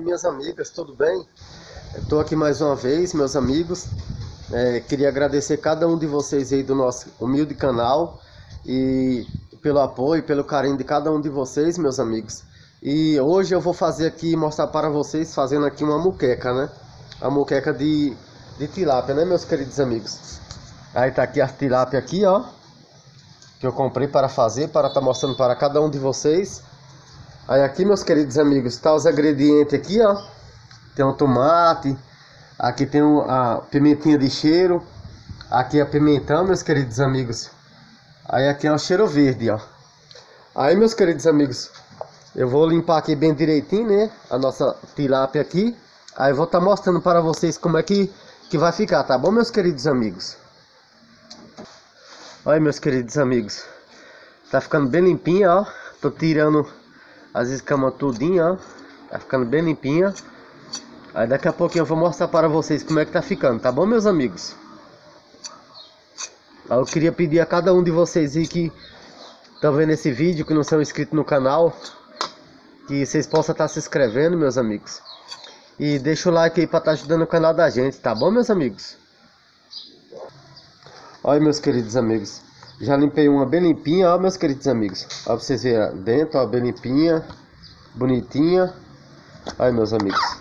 minhas amigas, tudo bem? Estou aqui mais uma vez, meus amigos. É, queria agradecer cada um de vocês aí do nosso humilde canal e pelo apoio, pelo carinho de cada um de vocês, meus amigos. E hoje eu vou fazer aqui, mostrar para vocês, fazendo aqui uma muqueca, né? A muqueca de, de tilápia, né, meus queridos amigos? Aí tá aqui a tilápia aqui, ó. Que eu comprei para fazer, para estar tá mostrando para cada um de vocês. Aí aqui, meus queridos amigos, tá os ingredientes aqui, ó. Tem um tomate, aqui tem a pimentinha de cheiro, aqui é pimentão, meus queridos amigos. Aí aqui é o cheiro verde, ó. Aí, meus queridos amigos, eu vou limpar aqui bem direitinho, né? A nossa tilápia aqui. Aí eu vou estar tá mostrando para vocês como é que, que vai ficar, tá bom, meus queridos amigos? Olha, meus queridos amigos. Tá ficando bem limpinha, ó. Tô tirando as escamas tudinho, ó. Tá ficando bem limpinha. Aí daqui a pouquinho eu vou mostrar para vocês como é que tá ficando, tá bom, meus amigos? Aí eu queria pedir a cada um de vocês aí que estão vendo esse vídeo, que não são inscritos no canal, que vocês possam estar tá se inscrevendo, meus amigos. E deixa o like aí para estar tá ajudando o canal da gente, tá bom, meus amigos? Olha, meus queridos amigos. Já limpei uma bem limpinha, ó, meus queridos amigos. Ó, pra vocês verem dentro, ó, bem limpinha. Bonitinha. Olha, meus amigos.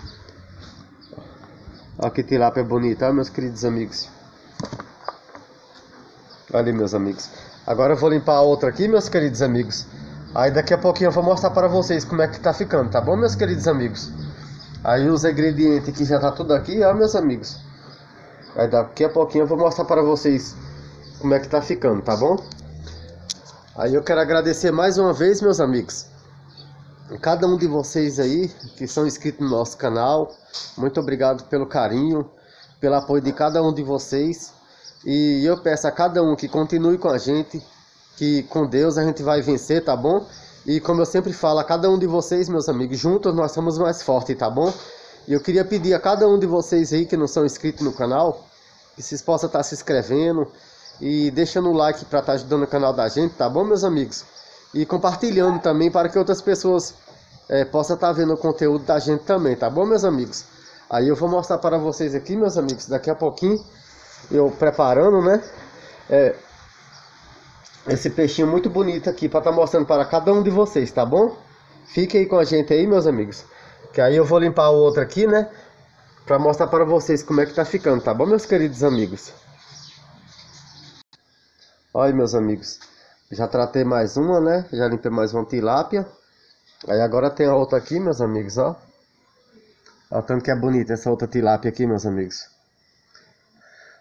Ó, que tilápia bonita, ó, meus queridos amigos. Olha meus amigos. Agora eu vou limpar a outra aqui, meus queridos amigos. Aí daqui a pouquinho eu vou mostrar para vocês como é que tá ficando, tá bom, meus queridos amigos? Aí os ingredientes aqui já tá tudo aqui, ó, meus amigos. Aí daqui a pouquinho eu vou mostrar para vocês como é que tá ficando, tá bom? Aí eu quero agradecer mais uma vez, meus amigos. Cada um de vocês aí que são inscritos no nosso canal. Muito obrigado pelo carinho, pelo apoio de cada um de vocês. E eu peço a cada um que continue com a gente, que com Deus a gente vai vencer, tá bom? E como eu sempre falo, a cada um de vocês, meus amigos, juntos nós somos mais fortes, tá bom? E eu queria pedir a cada um de vocês aí que não são inscritos no canal, que vocês possam estar se inscrevendo, e deixando o like para estar tá ajudando o canal da gente, tá bom, meus amigos? E compartilhando também para que outras pessoas é, possam estar tá vendo o conteúdo da gente também, tá bom, meus amigos? Aí eu vou mostrar para vocês aqui, meus amigos, daqui a pouquinho, eu preparando, né? É, esse peixinho muito bonito aqui para estar tá mostrando para cada um de vocês, tá bom? Fique aí com a gente aí, meus amigos. Que aí eu vou limpar o outro aqui, né? Para mostrar para vocês como é que tá ficando, tá bom, meus queridos amigos? Olha, meus amigos. Já tratei mais uma, né? Já limpei mais uma tilápia. Aí agora tem a outra aqui, meus amigos, ó. Olha tanto que é bonita essa outra tilápia aqui, meus amigos.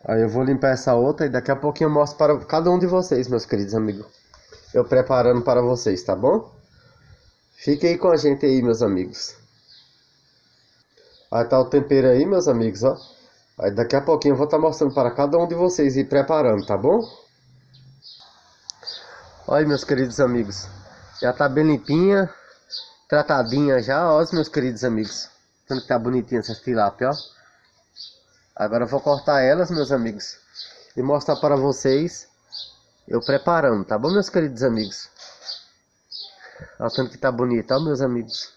Aí eu vou limpar essa outra e daqui a pouquinho eu mostro para cada um de vocês, meus queridos amigos. Eu preparando para vocês, tá bom? Fique aí com a gente aí, meus amigos. Aí tá o tempero aí, meus amigos, ó. Aí daqui a pouquinho eu vou estar tá mostrando para cada um de vocês e preparando, tá bom? Olha, meus queridos amigos. Já tá bem limpinha. Tratadinha já, ó, meus queridos amigos. Tanto que tá bonitinha essa tilápia, ó. Agora eu vou cortar elas, meus amigos. E mostrar para vocês eu preparando, tá bom, meus queridos amigos? Olha tanto que tá bonita, ó, meus amigos.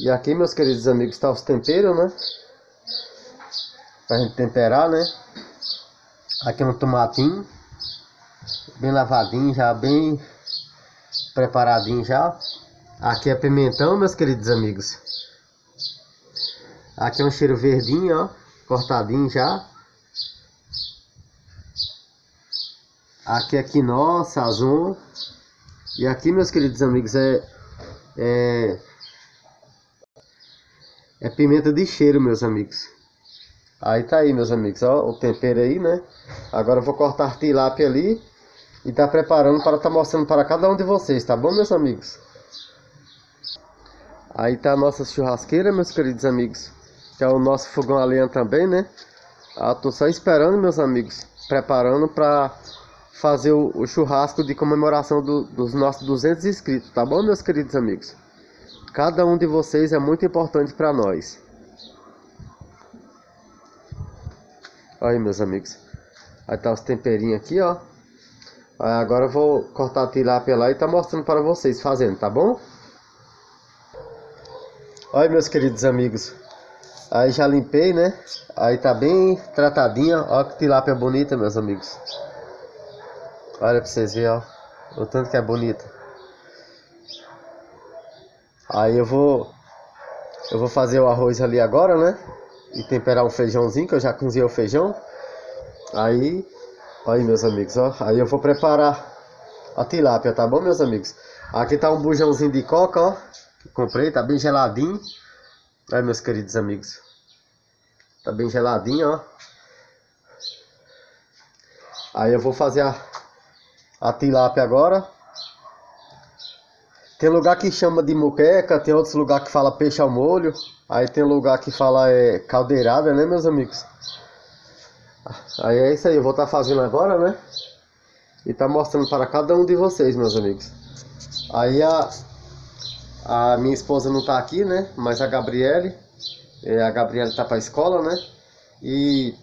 E aqui, meus queridos amigos, tá os temperos, né? Pra gente temperar, né? Aqui é um tomatinho bem lavadinho já, bem preparadinho já. Aqui é pimentão, meus queridos amigos. Aqui é um cheiro verdinho, ó, cortadinho já. Aqui é quinó, sazon. E aqui, meus queridos amigos, é, é, é pimenta de cheiro, meus amigos. Aí tá aí, meus amigos, ó, o tempero aí, né? Agora eu vou cortar tilápia ali e tá preparando para estar tá mostrando para cada um de vocês, tá bom, meus amigos? Aí tá a nossa churrasqueira, meus queridos amigos, que é o nosso fogão a lenha também, né? Ah, tô só esperando, meus amigos, preparando para fazer o, o, churrasco de comemoração do, dos nossos 200 inscritos, tá bom, meus queridos amigos? Cada um de vocês é muito importante para nós. Aí, meus amigos. Aí tá os temperinhos aqui, ó. Agora eu vou cortar a tilápia lá e tá mostrando para vocês fazendo, tá bom? Olha, meus queridos amigos. Aí já limpei, né? Aí tá bem tratadinha. Olha que tilápia bonita, meus amigos. Olha pra vocês verem, ó. O tanto que é bonita. Aí eu vou... Eu vou fazer o arroz ali agora, né? E temperar um feijãozinho, que eu já cozinhei o feijão. Aí... Aí, meus amigos, ó. Aí eu vou preparar a tilápia, tá bom, meus amigos? Aqui tá um bujãozinho de coca, ó. Que comprei, tá bem geladinho. Aí, meus queridos amigos. Tá bem geladinho, ó. Aí eu vou fazer a, a tilápia agora. Tem lugar que chama de muqueca, tem outros lugar que fala peixe ao molho. Aí tem lugar que fala é, caldeirada, né, meus amigos? Aí é isso aí, eu vou estar tá fazendo agora, né? E tá mostrando para cada um de vocês, meus amigos. Aí a, a minha esposa não tá aqui, né? Mas a Gabriele, é, a Gabriele tá pra escola, né? E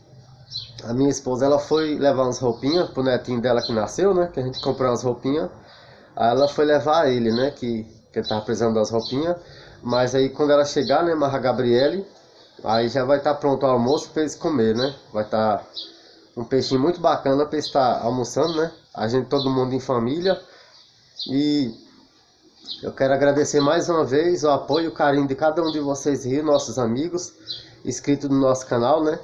a minha esposa, ela foi levar umas roupinhas pro netinho dela que nasceu, né? Que a gente comprou umas roupinhas. Aí ela foi levar ele, né? Que, que ele tava precisando das roupinhas. Mas aí quando ela chegar, né? Mas a Gabriele, aí já vai estar tá pronto o almoço para eles comer, né? Vai estar tá um peixinho muito bacana para estar almoçando, né? A gente, todo mundo em família. E eu quero agradecer mais uma vez o apoio e o carinho de cada um de vocês aí, nossos amigos, inscritos no nosso canal, né?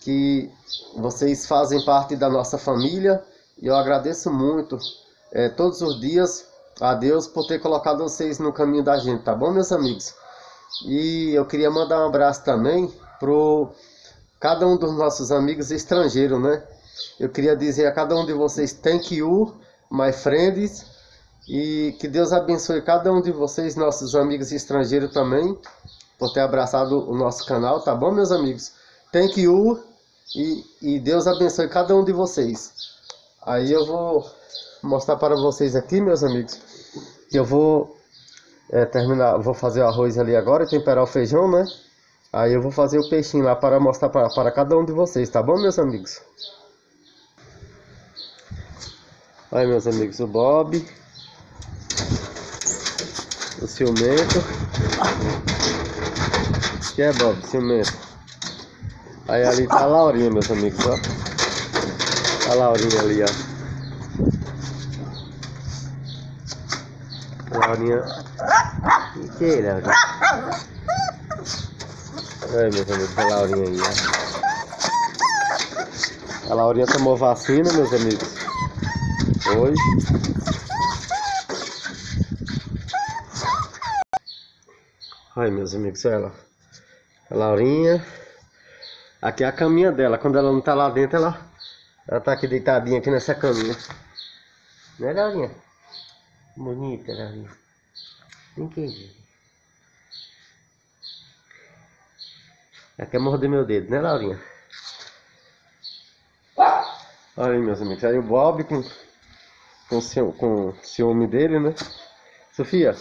Que vocês fazem parte da nossa família e eu agradeço muito é, todos os dias a Deus por ter colocado vocês no caminho da gente, tá bom, meus amigos? E eu queria mandar um abraço também pro cada um dos nossos amigos estrangeiros, né? Eu queria dizer a cada um de vocês, thank you, my friends, e que Deus abençoe cada um de vocês, nossos amigos estrangeiros também, por ter abraçado o nosso canal, tá bom, meus amigos? Thank you, e, e Deus abençoe cada um de vocês. Aí eu vou mostrar para vocês aqui, meus amigos, que eu vou é, terminar, vou fazer o arroz ali agora e temperar o feijão, né? Aí eu vou fazer o peixinho lá para mostrar para, para cada um de vocês, tá bom, meus amigos? Aí, meus amigos, o Bob. O ciumento. Que é, Bob? Ciumento. Aí ali tá a Laurinha, meus amigos, ó. A Laurinha ali, ó. A Laurinha. Que é, Laurinha? Aí, meus amigos, a Laurinha aí, ó. A Laurinha tomou vacina, meus amigos. Hoje. Aí, meus amigos, olha ela. A Laurinha. Aqui é a caminha dela. Quando ela não tá lá dentro, ela, ela tá aqui deitadinha aqui nessa caminha. Né, Laurinha? Bonita, Laurinha. Aqui, Ela quer morder meu dedo, né, Laurinha? Olha aí, meus amigos. Aí o Bob com, com, seu, com ciúme dele, né? Sofia.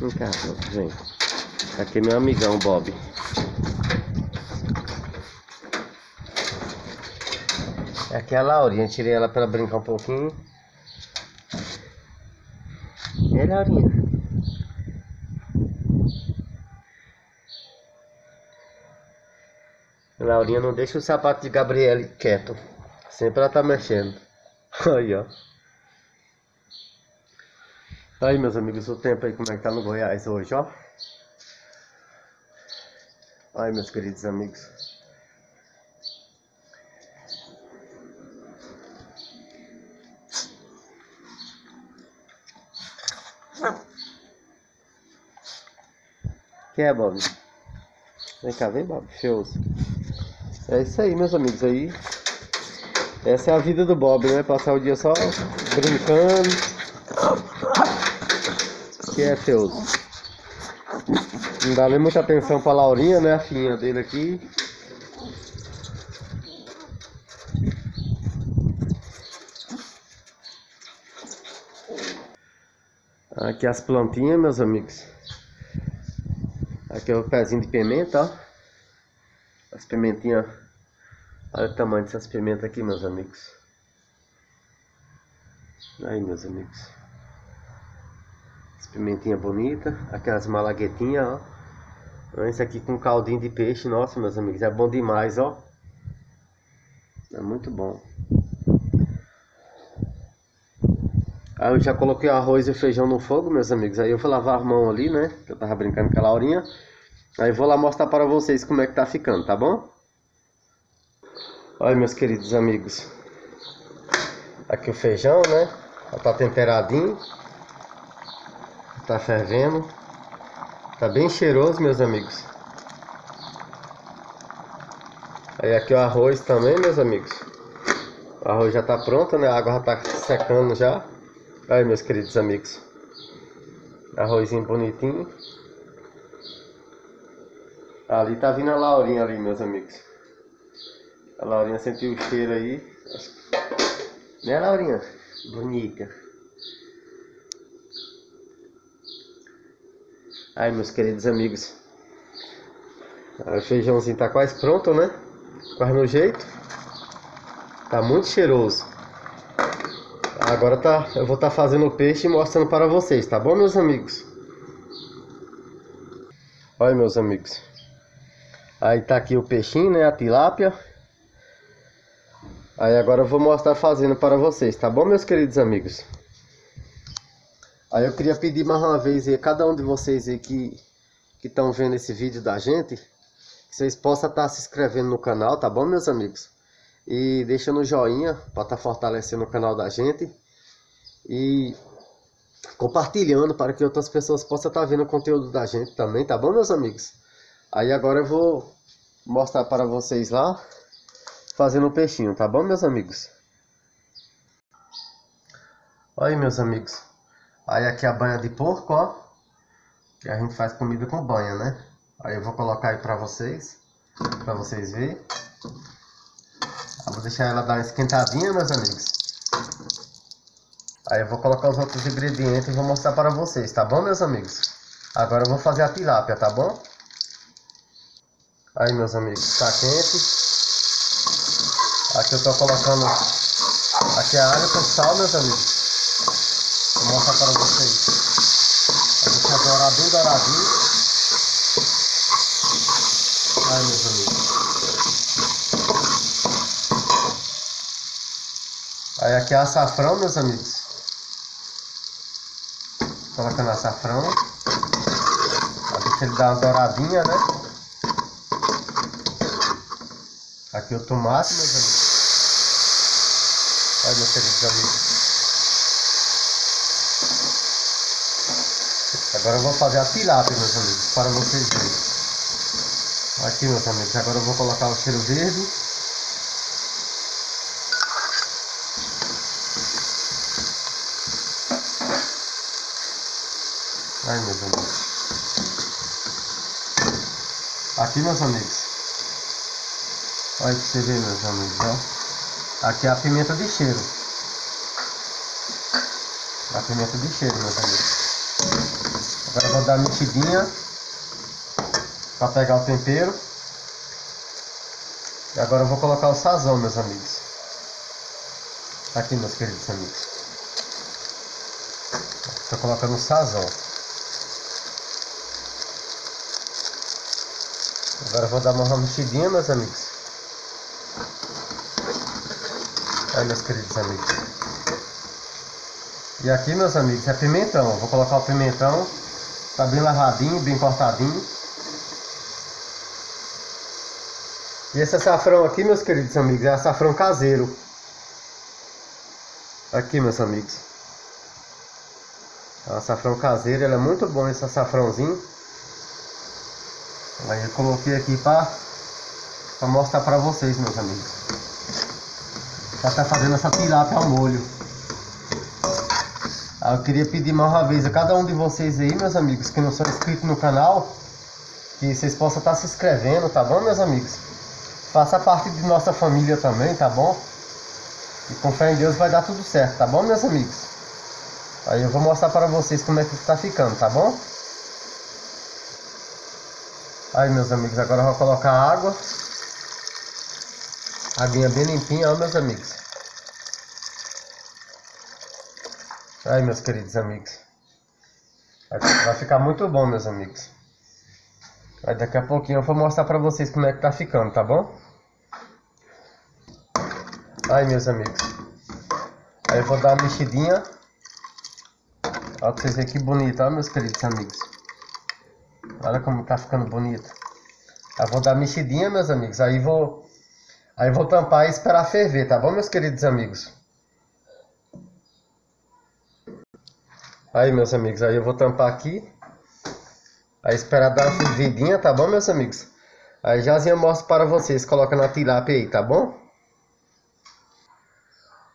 Vem cá, vem. Aqui é meu amigão, Bob. Aqui é a Laurinha. Tirei ela para brincar um pouquinho. É, Laurinha. Laurinha não deixa o sapato de Gabriele quieto. Sempre ela tá mexendo. Aí, ó. Aí, meus amigos, o tempo aí como é que tá no Goiás hoje, ó. Aí, meus queridos amigos. Que é, Bob? Vem cá, vem, Bob. Shows. É isso aí, meus amigos. Aí, essa é a vida do Bob, né? Passar o dia só brincando. Que é teus. Não dá nem muita atenção pra Laurinha, né? A filhinha dele aqui. Aqui as plantinhas, meus amigos. Aqui é o pezinho de pimenta, ó. As pimentinhas. Olha o tamanho dessas pimentas aqui, meus amigos. Aí, meus amigos. Pimentinha bonita. Aquelas malaguetinhas, ó. Esse aqui com caldinho de peixe. Nossa, meus amigos, é bom demais, ó. É muito bom. Aí eu já coloquei arroz e feijão no fogo, meus amigos. Aí eu vou lavar a mão ali, né? Que eu tava brincando com a Laurinha. Aí vou lá mostrar para vocês como é que tá ficando, tá bom? Olha, meus queridos amigos. Aqui o feijão, né? Já tá temperadinho. Tá fervendo. Tá bem cheiroso, meus amigos. Aí aqui o arroz também, meus amigos. O arroz já tá pronto, né? A água já tá secando já. Aí, meus queridos amigos. Arrozinho bonitinho. Ali tá vindo a Laurinha ali, meus amigos. A Laurinha sentiu o cheiro aí. Né, Laurinha? Bonita. Aí, meus queridos amigos. O feijãozinho tá quase pronto, né? Quase no jeito. Tá muito cheiroso. Agora tá, eu vou estar tá fazendo o peixe e mostrando para vocês, tá bom, meus amigos? Olha, meus amigos. Aí tá aqui o peixinho, né, a tilápia. Aí agora eu vou mostrar fazendo para vocês, tá bom, meus queridos amigos? Aí eu queria pedir mais uma vez a cada um de vocês aí que que estão vendo esse vídeo da gente, que vocês possam estar tá se inscrevendo no canal, tá bom, meus amigos? E deixa no joinha para estar tá fortalecendo o canal da gente. E compartilhando para que outras pessoas possam estar tá vendo o conteúdo da gente também, tá bom, meus amigos? Aí agora eu vou mostrar para vocês lá fazendo o peixinho, tá bom, meus amigos? Olha aí, meus amigos. Aí aqui a banha de porco, ó. Que a gente faz comida com banha, né? Aí eu vou colocar aí pra vocês. Pra vocês verem. Vou deixar ela dar uma esquentadinha, meus amigos. Aí eu vou colocar os outros ingredientes e vou mostrar para vocês, tá bom, meus amigos? Agora eu vou fazer a tilápia, tá bom? Aí, meus amigos, tá quente. Aqui eu tô colocando... Aqui é a água com sal, meus amigos. Vou mostrar para vocês. Gente vai dourar bem douradinho. Aí, meus amigos. Aí aqui é açafrão, meus amigos. Colocando açafrão. Deixa ele dar uma douradinha, né? Aqui o tomate, meus amigos. Olha, meus queridos amigos. Agora eu vou fazer a tilápia, meus amigos, para vocês verem. Aqui, meus amigos, agora eu vou colocar o cheiro verde. Ai, meus amigos. Aqui, meus amigos. Olha pra você ver, meus amigos, ó. Aqui é a pimenta de cheiro. A pimenta de cheiro, meus amigos. Agora vou dar uma mexidinha para pegar o tempero. E agora eu vou colocar o sazão, meus amigos. Aqui, meus queridos amigos. Estou colocando o sazão. Agora vou dar uma mexidinha, meus amigos. Aí, meus queridos amigos. E aqui, meus amigos, é pimentão. Vou colocar o pimentão. Tá bem lavadinho, bem cortadinho. E esse açafrão aqui, meus queridos amigos, é açafrão caseiro. Aqui, meus amigos. É açafrão caseiro, ele é muito bom esse açafrãozinho. Aí eu coloquei aqui para mostrar para vocês, meus amigos. Já tá fazendo essa tilápia ao molho. Aí eu queria pedir mais uma vez a cada um de vocês aí, meus amigos, que não são inscritos no canal, que vocês possam estar tá se inscrevendo, tá bom, meus amigos? Faça parte de nossa família também, tá bom? E com fé em Deus vai dar tudo certo, tá bom, meus amigos? Aí eu vou mostrar para vocês como é que está ficando, tá bom? Aí, meus amigos, agora eu vou colocar água. Aguinha bem limpinha, ó, meus amigos. Aí, meus queridos amigos. Vai ficar muito bom, meus amigos. Aí daqui a pouquinho eu vou mostrar pra vocês como é que tá ficando, tá bom? Aí, meus amigos. Aí eu vou dar uma mexidinha. Olha pra vocês verem que bonito, ó, meus queridos amigos. Olha como tá ficando bonito. Aí vou dar mexidinha, meus amigos. Aí vou... Aí vou tampar e esperar ferver, tá bom, meus queridos amigos? Aí, meus amigos, aí eu vou tampar aqui. Aí esperar dar uma fervidinha, tá bom, meus amigos? Aí já eu mostro para vocês, coloca na tilápia aí, tá bom?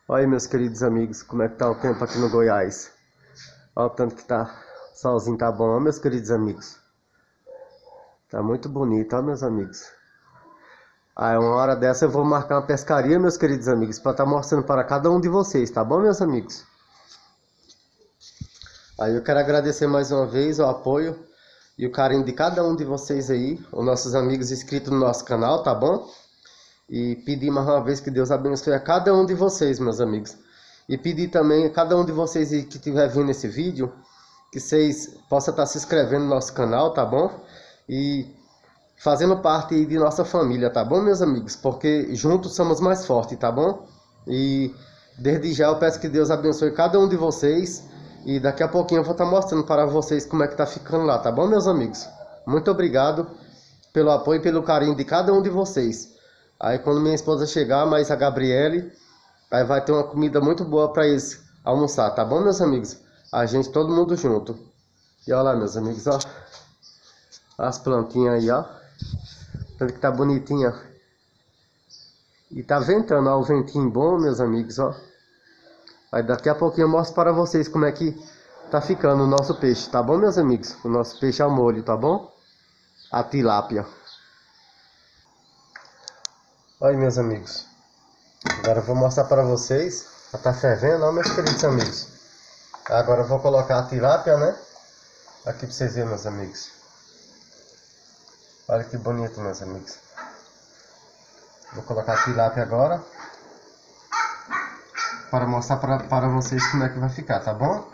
Olha aí, meus queridos amigos, como é que tá o tempo aqui no Goiás. Olha o tanto que tá, solzinho tá bom, ó, meus queridos amigos. Tá muito bonito, ó, meus amigos. Aí uma hora dessa eu vou marcar uma pescaria, meus queridos amigos, para estar tá mostrando para cada um de vocês, tá bom, meus amigos? Aí eu quero agradecer mais uma vez o apoio e o carinho de cada um de vocês aí, os nossos amigos inscritos no nosso canal, tá bom? E pedir mais uma vez que Deus abençoe a cada um de vocês, meus amigos. E pedir também a cada um de vocês que estiver vendo esse vídeo, que vocês possam estar se inscrevendo no nosso canal, tá bom? E fazendo parte de nossa família, tá bom, meus amigos? Porque juntos somos mais fortes, tá bom? E desde já eu peço que Deus abençoe cada um de vocês e daqui a pouquinho eu vou estar tá mostrando para vocês como é que tá ficando lá, tá bom, meus amigos? Muito obrigado pelo apoio e pelo carinho de cada um de vocês. Aí quando minha esposa chegar, mais a Gabriele, aí vai ter uma comida muito boa para eles almoçar, tá bom, meus amigos? A gente todo mundo junto. E olha lá, meus amigos, ó. As plantinhas aí, ó. Tanto que tá bonitinha. E tá ventando, ó, o ventinho bom, meus amigos, ó. Aí daqui a pouquinho eu mostro para vocês como é que tá ficando o nosso peixe, tá bom, meus amigos? O nosso peixe ao molho, tá bom? A tilápia. Olha, meus amigos. Agora eu vou mostrar para vocês. Já tá fervendo, ó, meus queridos amigos. Agora eu vou colocar a tilápia, né? Aqui para vocês verem, meus amigos. Olha que bonito, meus amigos. Vou colocar a tilápia agora para mostrar pra, para vocês como é que vai ficar, tá bom?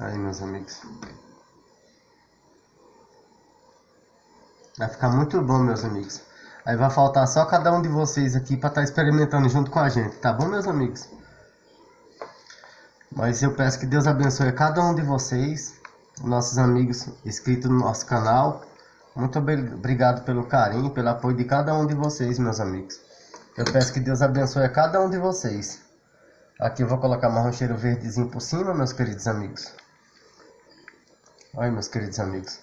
Aí, meus amigos. Vai ficar muito bom, meus amigos. Aí vai faltar só cada um de vocês aqui para estar tá experimentando junto com a gente, tá bom, meus amigos? Mas eu peço que Deus abençoe cada um de vocês, nossos amigos inscritos no nosso canal. Muito obrigado pelo carinho, pelo apoio de cada um de vocês, meus amigos. Eu peço que Deus abençoe a cada um de vocês. Aqui eu vou colocar marrom cheiro verdezinho por cima, meus queridos amigos. Olha, meus queridos amigos.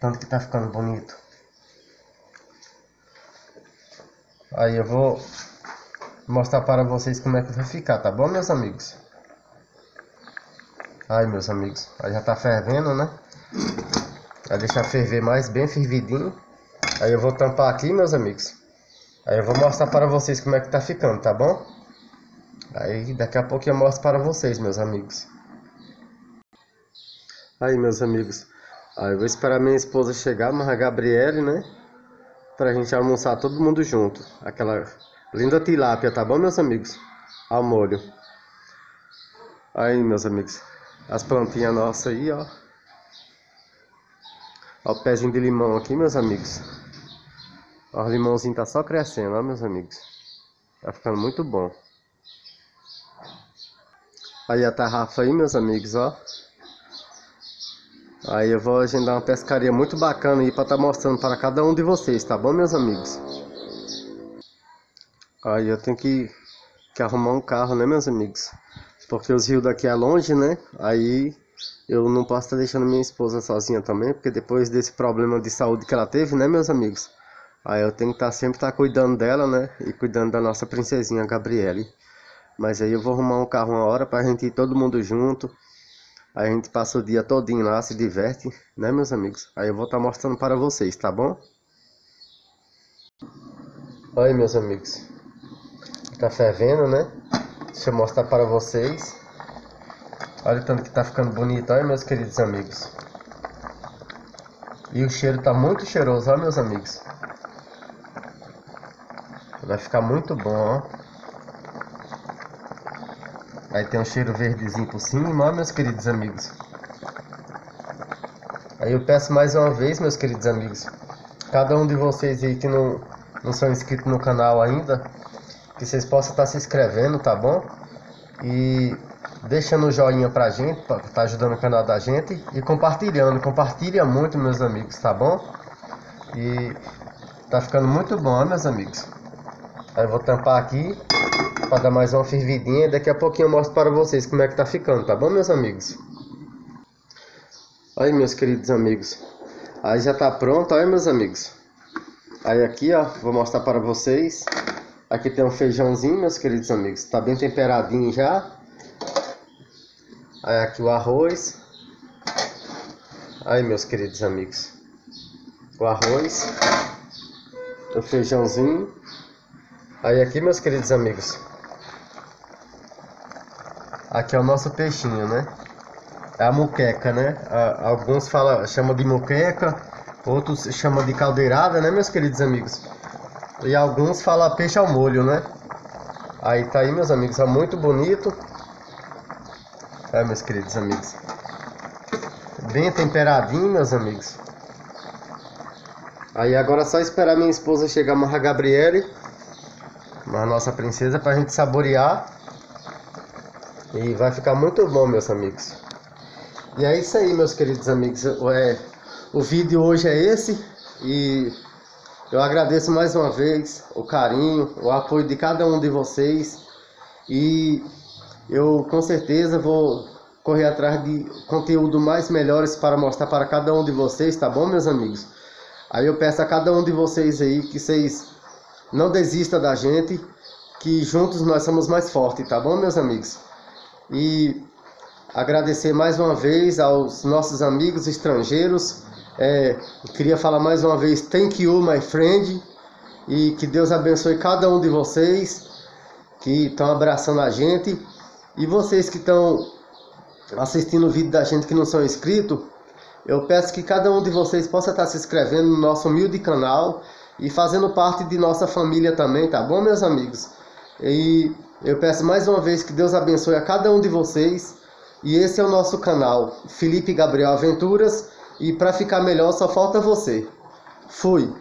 Tanto que tá ficando bonito. Aí eu vou mostrar para vocês como é que vai ficar, tá bom, meus amigos? Aí, meus amigos. Aí já tá fervendo, né? Vai deixar ferver mais, bem fervidinho. Aí eu vou tampar aqui, meus amigos. Aí eu vou mostrar para vocês como é que tá ficando, tá bom? Aí daqui a pouco eu mostro para vocês, meus amigos. Aí, meus amigos. Aí eu vou esperar minha esposa chegar, mas a Gabriele, né? Pra gente almoçar todo mundo junto. Aquela linda tilápia, tá bom, meus amigos? Ao molho. Aí, meus amigos. As plantinhas nossas aí, ó. Ó o pezinho de limão aqui, meus amigos. Ó, o limãozinho tá só crescendo, ó, meus amigos. Tá ficando muito bom. Aí a tarrafa aí, meus amigos, ó. Aí eu vou agendar uma pescaria muito bacana aí pra estar tá mostrando para cada um de vocês, tá bom, meus amigos? Aí eu tenho que, que arrumar um carro, né, meus amigos? Porque os rios daqui é longe, né? Aí eu não posso estar deixando minha esposa sozinha também, porque depois desse problema de saúde que ela teve, né, meus amigos? Aí eu tenho que estar tá, sempre estar tá cuidando dela, né? E cuidando da nossa princesinha Gabriele. Mas aí eu vou arrumar um carro uma hora pra gente ir todo mundo junto. Aí a gente passa o dia todinho lá, se diverte, né meus amigos? Aí eu vou estar tá mostrando para vocês, tá bom? Olha meus amigos. Tá fervendo, né? Deixa eu mostrar para vocês. Olha o tanto que tá ficando bonito, olha meus queridos amigos. E o cheiro tá muito cheiroso, olha meus amigos. Vai ficar muito bom, ó. Aí tem um cheiro verdezinho por cima, ó, meus queridos amigos. Aí eu peço mais uma vez, meus queridos amigos, cada um de vocês aí que não, não são inscritos no canal ainda, que vocês possam estar se inscrevendo, tá bom? E deixando o joinha pra gente, pra estar tá ajudando o canal da gente e compartilhando, compartilha muito, meus amigos, tá bom? E tá ficando muito bom, meus amigos. Aí eu vou tampar aqui para dar mais uma fervidinha. Daqui a pouquinho eu mostro para vocês como é que tá ficando, tá bom, meus amigos? Aí, meus queridos amigos. Aí já tá pronto, aí, meus amigos. Aí aqui, ó, vou mostrar para vocês. Aqui tem um feijãozinho, meus queridos amigos. Tá bem temperadinho já. Aí aqui o arroz. Aí, meus queridos amigos. O arroz. O feijãozinho. Aí aqui, meus queridos amigos. Aqui é o nosso peixinho, né? É a muqueca, né? Alguns chamam de muqueca, outros chamam de caldeirada, né, meus queridos amigos? E alguns falam peixe ao molho, né? Aí tá aí, meus amigos, é muito bonito. É, meus queridos amigos. Bem temperadinho, meus amigos. Aí agora é só esperar minha esposa chegar, a Gabriele, a nossa princesa, pra gente saborear. E vai ficar muito bom, meus amigos. E é isso aí, meus queridos amigos. É, o vídeo hoje é esse e eu agradeço mais uma vez o carinho, o apoio de cada um de vocês e eu com certeza vou correr atrás de conteúdo mais melhores para mostrar para cada um de vocês, tá bom, meus amigos? Aí eu peço a cada um de vocês aí que vocês não desistam da gente, que juntos nós somos mais fortes, tá bom, meus amigos? E agradecer mais uma vez aos nossos amigos estrangeiros. É, queria falar mais uma vez, thank you, my friend. E que Deus abençoe cada um de vocês que estão abraçando a gente. E vocês que estão assistindo o vídeo da gente que não são inscritos, eu peço que cada um de vocês possa estar se inscrevendo no nosso humilde canal e fazendo parte de nossa família também, tá bom, meus amigos? E eu peço mais uma vez que Deus abençoe a cada um de vocês e esse é o nosso canal, Felipe Gabriel Aventuras. E para ficar melhor só falta você. Fui!